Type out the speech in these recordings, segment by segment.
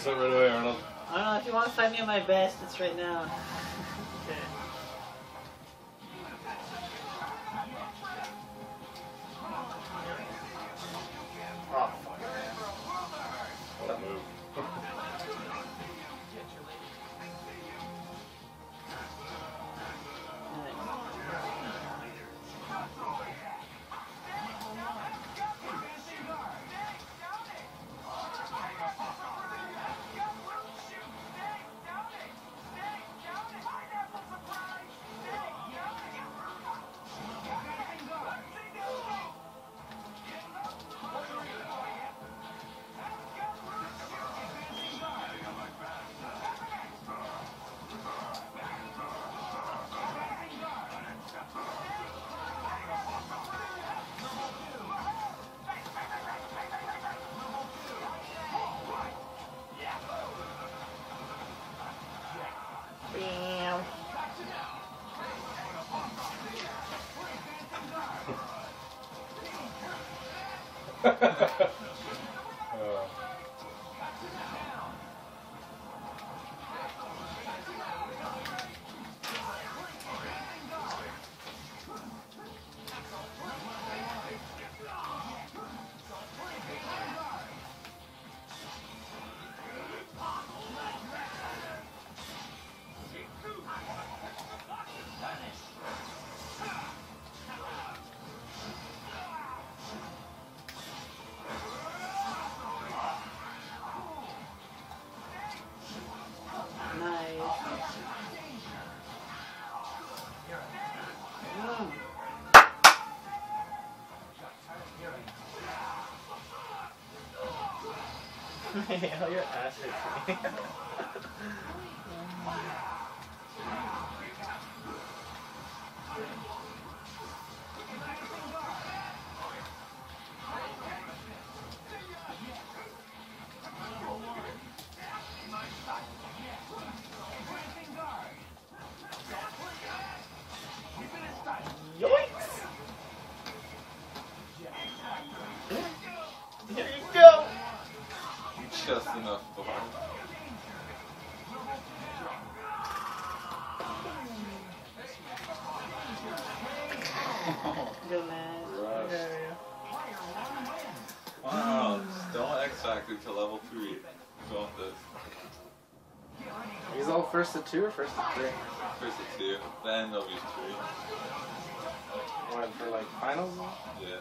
100% right away, Arnold. I don't know if you want to fight me at my best. It's right now. Ha ha ha. Hell, your ass me. Man. Rush. Yeah, Wow, don't X Factor to level 3. Go this. He's all first to two or first to three? First at 2, then W3. What, for like finals? Yeah.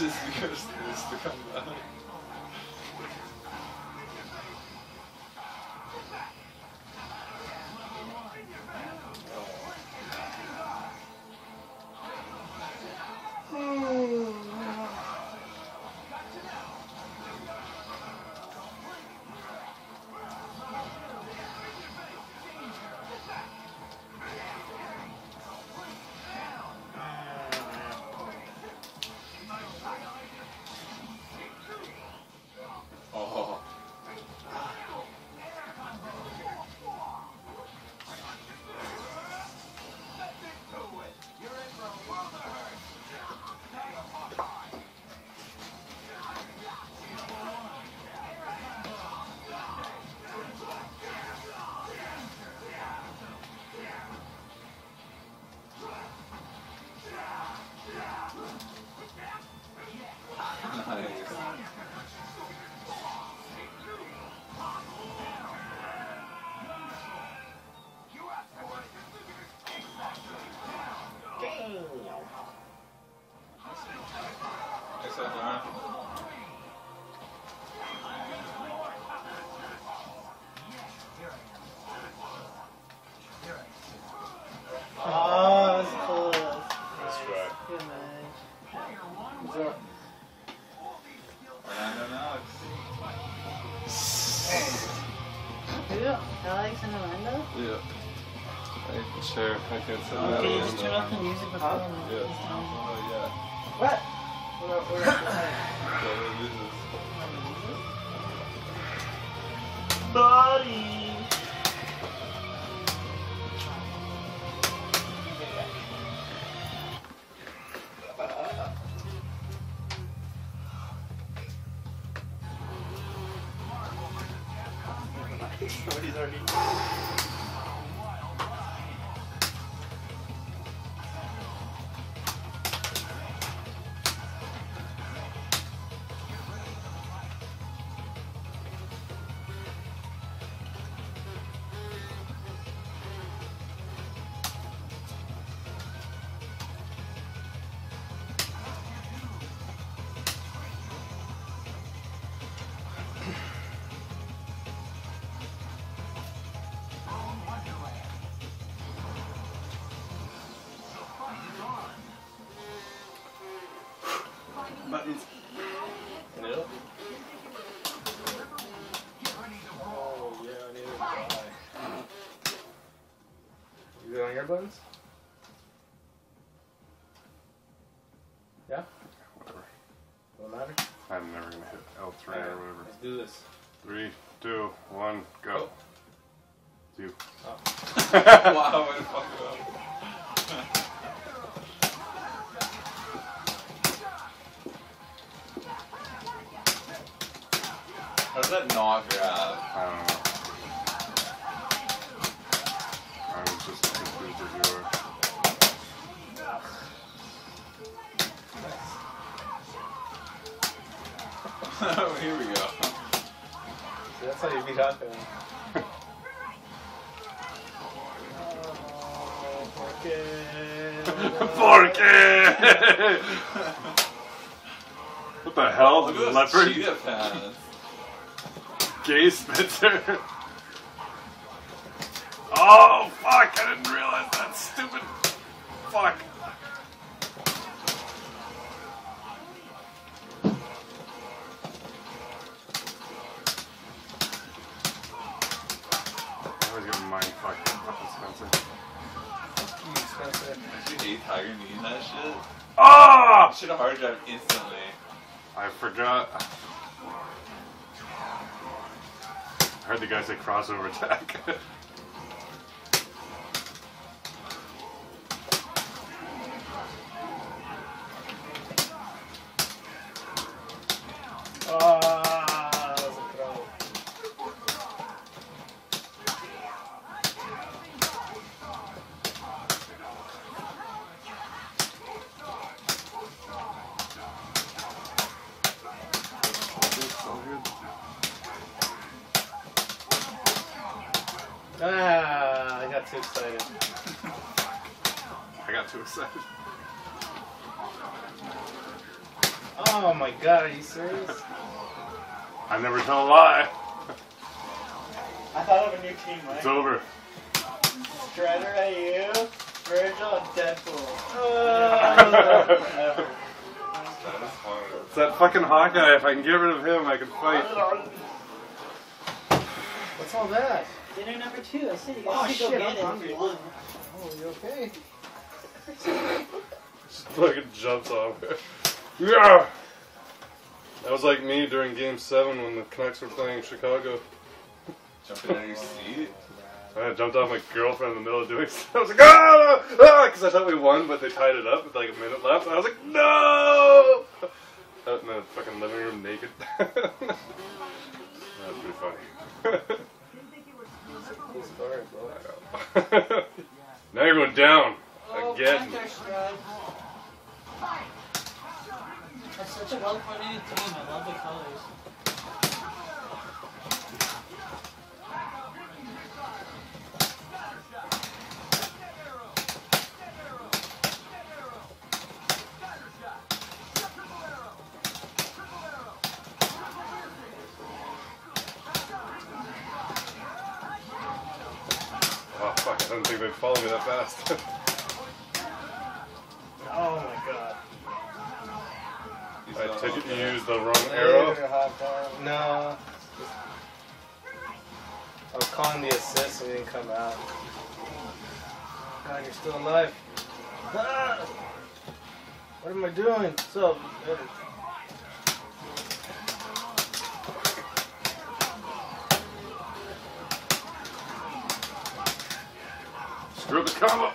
100 matches, we could have Who? Alex and Orlando? Yeah. I, sure, I can send Oh, that can you just turn off the music before? Huh? Yeah. Oh, yeah. What? What? What? So it is. Already. Yeah? Whatever. Don't matter? I'm never gonna hit L3 or whatever. Let's do this. Three, two, one, go. Oh. Two. Oh. wow, way to fuck it up. How's that not grab? I don't know. I was just as confused as oh, here we go. See, that's how you beat up him. Oh, Porque! what the hell? Look at Leopard? cheetah pants. Gay Spitzer? Oh, fuck! I didn't realize that stupid. Fuck. Ah! Should hard drive instantly. I forgot. I heard the guy say crossover attack. Ah, I got too excited. I got too excited. Oh my god, are you serious? I never tell a lie. I thought of a new team, It's over. Strider at you, Vergil, and Deadpool. Oh. Forever. That is hard. It's that fucking Hawkeye. If I can get rid of him, I can fight. What's all that? Dinner number two. I said you Oh, guys should go shit, get I'm it if hungry. you want. Oh, you okay? Just fucking jumps off. yeah. That was like me during Game Seven when the Canucks were playing Chicago. Jumping out of your seat. I jumped off my girlfriend in the middle of doing stuff. I was like, ah, ah, because I thought we won, but they tied it up with like a minute left. And I was like, no! Out in the fucking living room naked. that was pretty funny. Now you're going down again. That's such a well team. I love the colors. Oh fuck! I didn't think they'd follow me that fast. Oh my god. I took it you used the wrong arrow. Later, hot dog. No. I was calling the assist and it didn't come out. God, you're still alive. Ah! What am I doing? So, Screw the combo.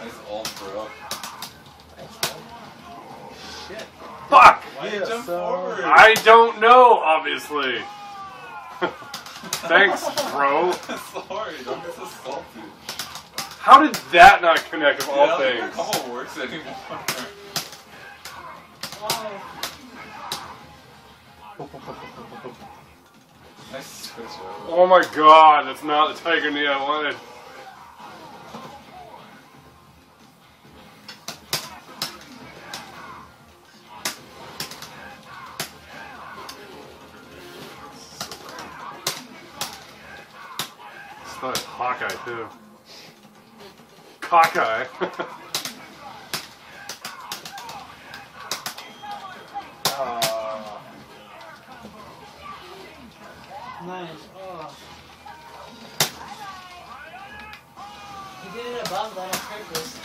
Nice alt, bro. shit. Fuck! Why Yeah, jump so- forward? I don't know, obviously. Thanks, bro. Sorry, don't get so salty. How did that not connect of Yeah, all I don't think things? works anymore. Oh, nice switch over. Oh my god, that's not the tiger knee I wanted. It's not Hawkeye too. Cockeye. Ah. nice. Oh. He did it above that on purpose.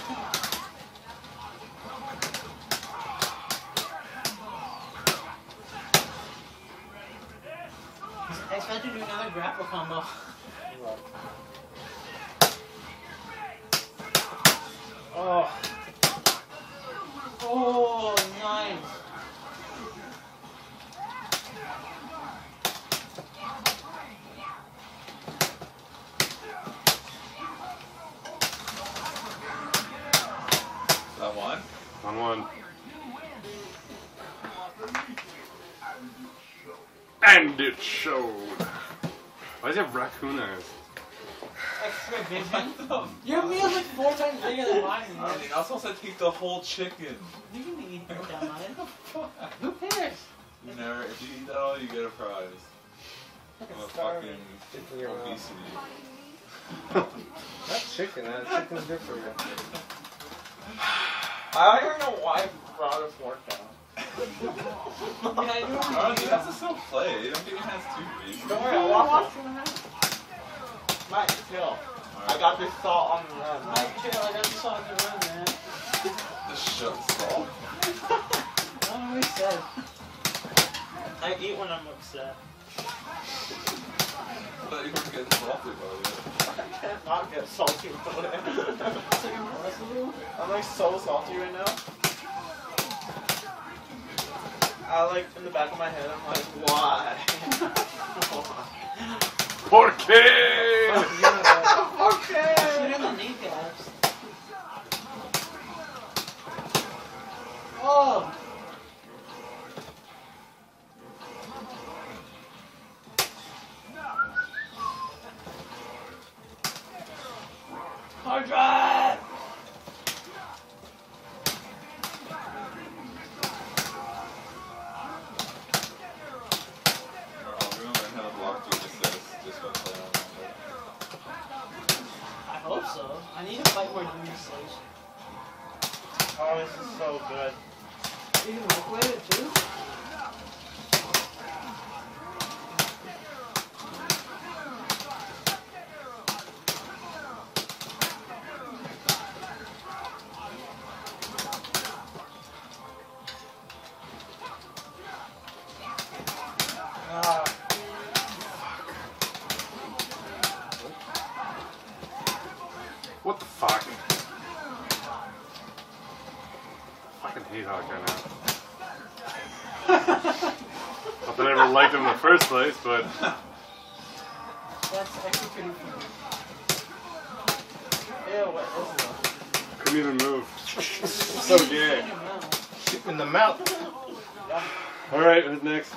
I expect to do another grapple combo. Oh. Oh, nice. That one? on one. And it showed. Why does he have raccoon eyes? Extra vision. Your meal's like four times bigger than mine. mean. I was supposed to take the whole chicken. You can be eating that mine. Who cares? You never, if you eat that all, you get a prize. I'm a fucking Stick in your mouth. obesity. Not chicken, that chicken's good for you. I don't even know why I brought a fork down. Yeah, you Oh, you have to still play. Don't get your hands too big. Don't worry, I'll walk off. Mike, chill. I got this salt on the run. Mike, chill. I got this salt on the run, man. The shut salt. I don't know what oh, he said. I eat when I'm upset. I thought you were getting salty about it. I can't not get salty about it. So you're impossible. I'm like so salty right now. I like in the back of my head, I'm like, why? Porque! okay. Shoot him in the kneecaps. Oh! Hope so. I need to fight more Demon Slays. Oh, this is so good. You can work with it too? Fucking hate Hawkeye now. Not that I ever liked him in the first place, but That's actually pretty funny. ew, what is this? couldn't even move. so gay. I. Shoot in the mouth. Alright, who's next?